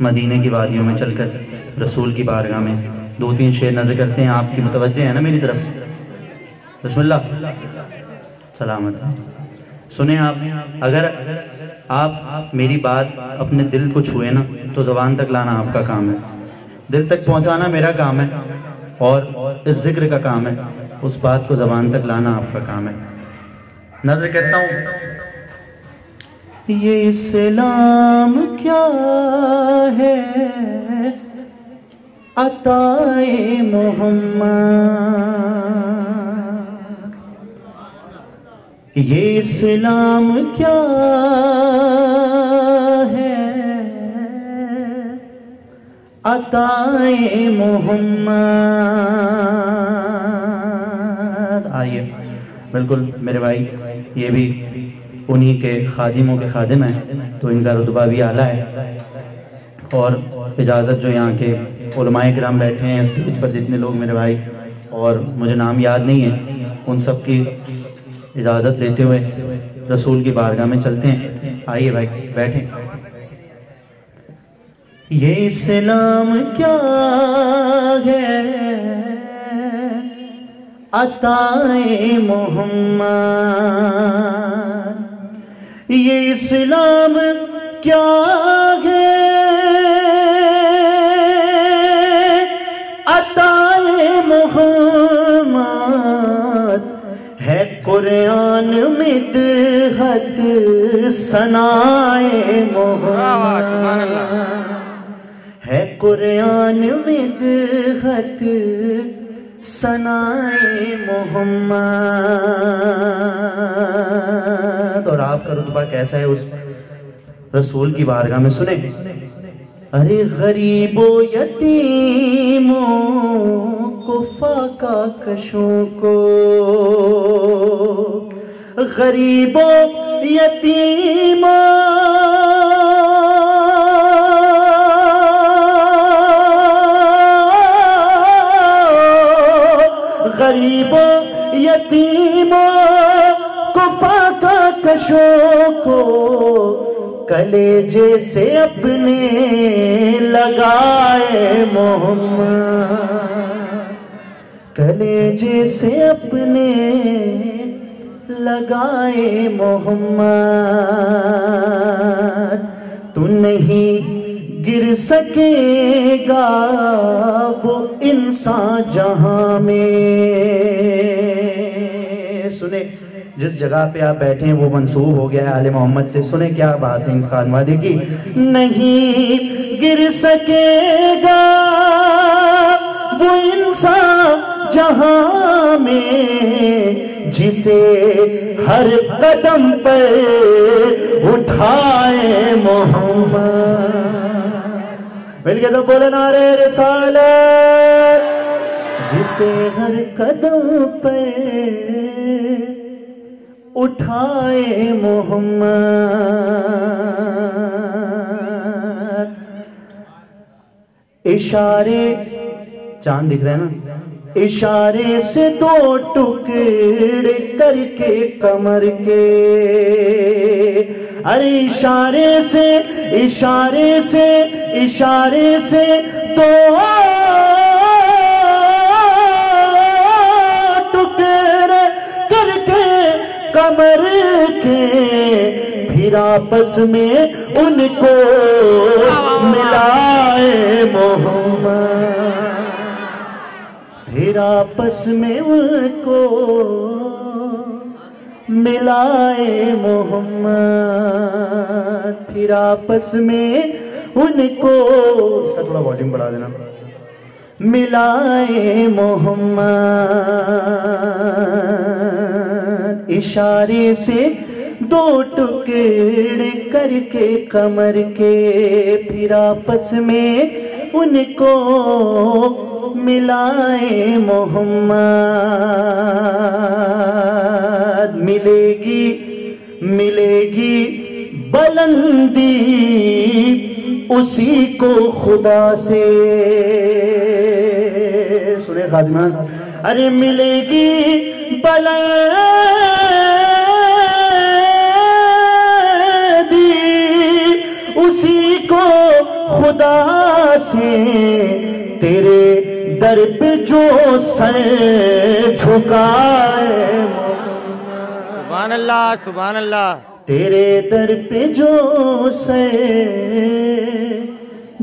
مدینہ کی وادیوں میں چل کر، رسول کی بارگاہ میں۔ دو تین شعر نظر کرتے ہیں، آپ کی متوجہ ہیں نا میری طرف؟ بسم اللہ۔ سلامت۔ سنیں آپ، اگر آپ میری بات اپنے دل کو چھوئے نا، تو زبان تک لانا آپ کا کام ہے۔ دل تک پہنچانا میرا کام ہے، اور اس ذکر کا کام ہے، اس بات کو زبان تک لانا آپ کا کام ہے۔ نظر کہتا ہوں۔ یہ اسلام کیا عطائے محمد۔ یہ اسلام کیا ہے؟ عطائے محمد۔ آئیے، بالکل میرے بھائی، یہ بھی انہی کے خادموں کے خادم ہیں، تو ان کا رتبہ بھی اعلیٰ ہے۔ اور اجازت جو یہاں کے علماء کرام بیٹھے ہیں اسٹیج پر جتنے لوگ میرے بھائی اور مجھے نام یاد نہیں ہے ان سب کی اجازت لیتے ہوئے رسول کی بارگاہ میں چلتے ہیں۔ آئیے بھائی، بیٹھیں۔ یہ اسلام کیا ہے؟ عطائے محمد۔ یہ اسلام کیا قرآن میں دہت سنائے محمد ہے قرآن میں دہت سنائے محمد اور آپ کا رتبہ کیسا ہے اس رسول کی بارگاہ میں سنیں ارے غریب و یتیموں کو فاقہ کشوں کو۔ غریب یتیموں غریب یتیموں کو فاقہ کشوں کو۔ کلیجے سے اپنے لگائے محمد۔ کلیجے سے اپنے لگائے محمد۔ تو نہیں گر سکے گا وہ انسان جہاں میں۔ سنے، جس جگہ پہ آپ بیٹھے ہیں وہ منصوب ہو گیا ہے آل محمد سے۔ سنے کیا بات ہے اس خادمہ کی نہیں گر سکے گا وہ انسان جہاں میں جسے ہر قدم پر اٹھائے محمد۔ مل کے تو بولے نعرے رسالت۔ جسے ہر قدم پر اٹھائے محمد۔ اشارے چاند دکھ رہے ہیں نا؟ اشارے سے دو ٹکڑے کر کے کمر کے ارے اشارے سے اشارے سے اشارے سے دو ٹکڑے کر کے کمر کے پھر آپس میں ان کو ملائے محمد پھر آپس میں ان کو ملائے محمد۔ پھر آپس میں ان کو اس کا تھوڑا والیوم بڑھا دینا۔ ملائے محمد۔ اشارے سے دو ٹکڑے کر کے کمر کے۔ پھر آپس میں ان کو ملائے محمد۔ ملے گی ملے گی بلندی اسی کو خدا سے۔ سنے خادمان ارے ملے گی بلندی اسی کو خدا سے۔ تیرے پہ جو سر جھکائے سبحان اللہ سبحان اللہ۔ تیرے در پہ جو سر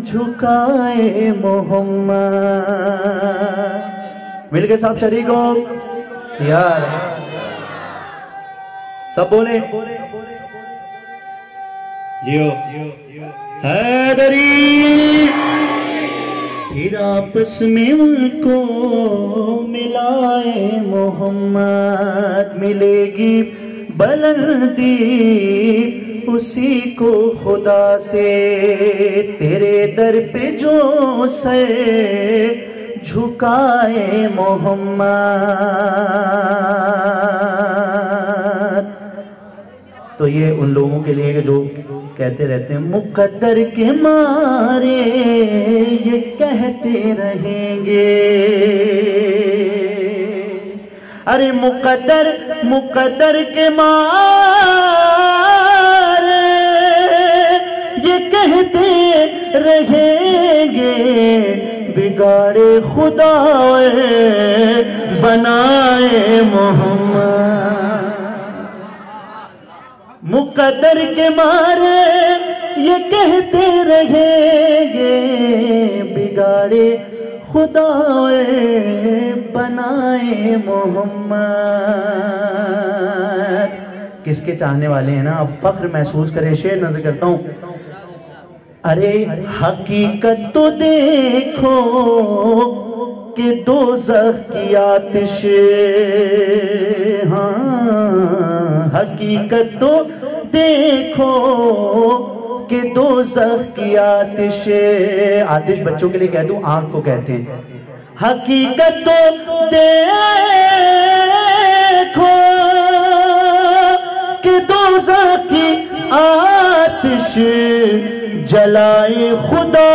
جھکائے محمد۔ مل کے سب شریک ہو یار سب بولے جیو۔ حیدری۔ پھر آپس میں ان کو ملائے محمد ملے گی بلندی، اسی کو خدا سے تیرے در پہ جو سر جھکائے محمد تو یہ ان لوگوں کے لیے کہ جو کہتے رہتے ہیں، مقدر کے مارے یہ کہتے رہیں گے۔ ارے مقدر مقدر کے مارے یہ کہتے رہیں گے۔ بگاڑے خدا بنائے محمد۔ مقدر کے مارے یہ کہتے رہیں گے، بگاڑے خدا بنائے محمد۔ کس کے چاہنے والے ہیں نا؟ اب فخر محسوس کرے شعر نظر کرتا ہوں۔ ارے حقیقت تو دیکھو کہ دوزخ کی آتش حقیقت تو دیکھو کہ دوزخ کی آتش آتش بچوں کے لیے کہہ دوں، آنکھ کو کہتے ہیں۔ حقیقت تو دیکھو کہ دوزخ کی آتش جلائے خدا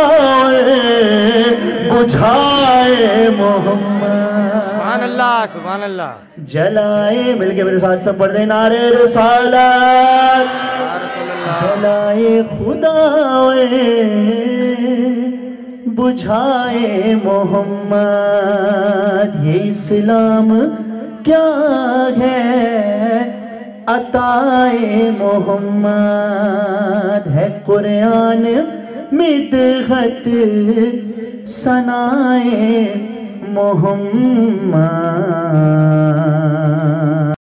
بجھائے محمد۔ سبحان اللہ سبحان اللہ۔ جلائے، مل کے میرے ساتھ سب پڑھ دیں نعرے رسالت۔ جلائے خدا بجھائے محمد۔ یہ اسلام کیا ہے؟ عطائے محمد۔ ہے قرآن مدغت سنائے محمد